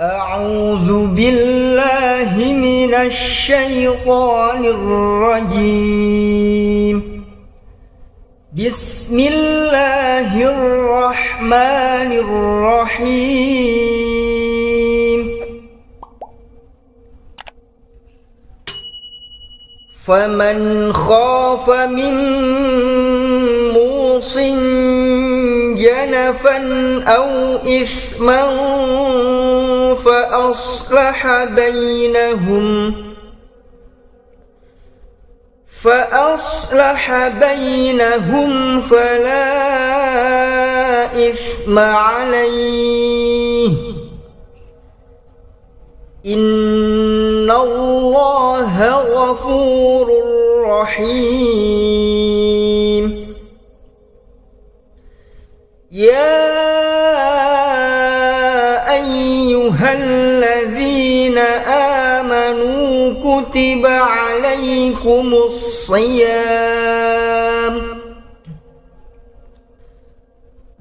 أعوذ بالله من الشيطان الرجيم. بسم الله الرحمن الرحيم. فمن خاف من موصٍ جنفا أو إثما فأصلح بينهم فأصلح بينهم فلا إثم عليه إن الله غفور رحيم كتب عليكم الصيام.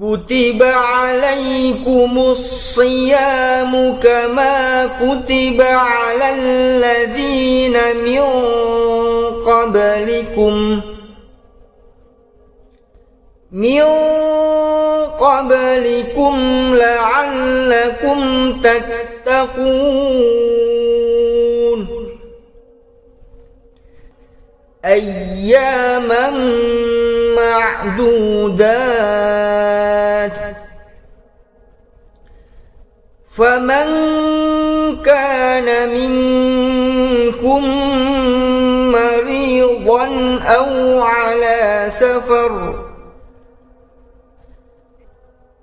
كتب عليكم الصيام كما كتب على الذين من قبلكم. من قبلكم لعلكم تتقون. أياما معدودات. فمن كان منكم مريضا أو على سفر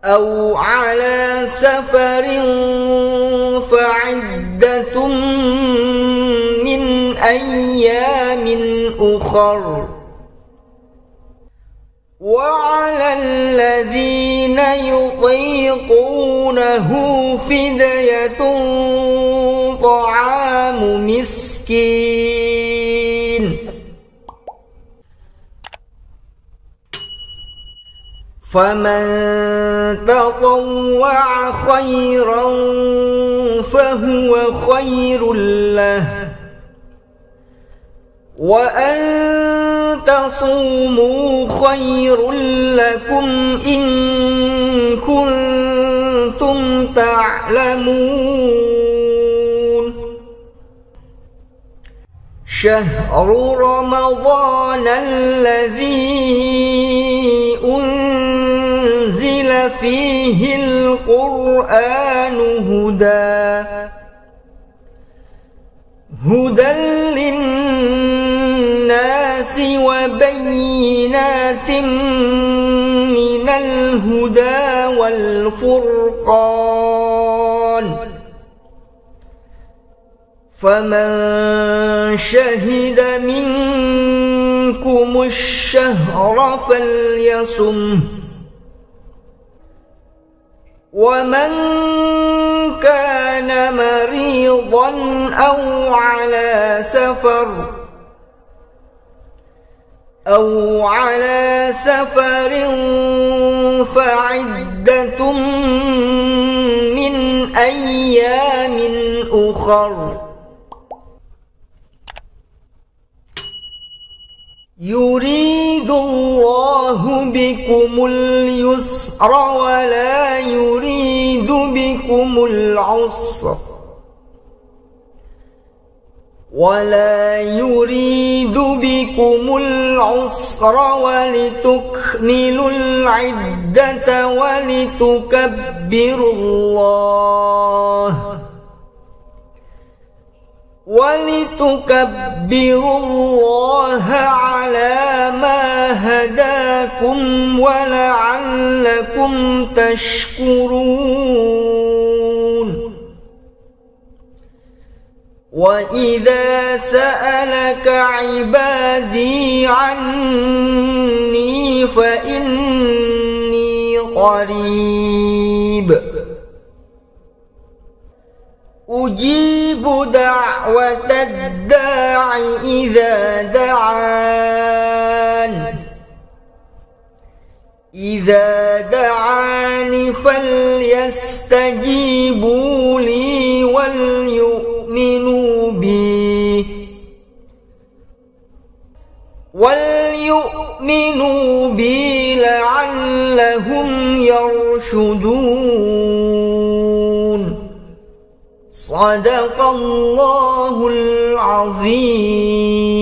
أو على سفر فعدة من أيام أخر. وعلى الذين يطيقونه فدية طعام مسكين. فمن تطوع خيرا فهو خير له. وأن تصوموا خير لكم إن كنتم تعلمون شهر رمضان الذي فيه القرآن هدى هدى للناس وبينات من الهدى والفرقان. فمن شهد منكم الشهر فليصمه. ومن كان مريضا أو على سفر أو على سفر فعدة من أيام أخر. يريد الله بكم اليسر ولا يريد بكم العسر. ولا يريد بكم العسر ولتكملوا العدة ولتكبروا الله ولتكبروا الله على ما هداكم ولعلكم تشكرون وإذا سألك عبادي عني فإني قريب أجيب دعوة الداع إذا دعان إذا دعاني فليستجيبوا لي وليؤمنوا وليؤمنوا بي لعلهم يرشدون صدق الله العظيم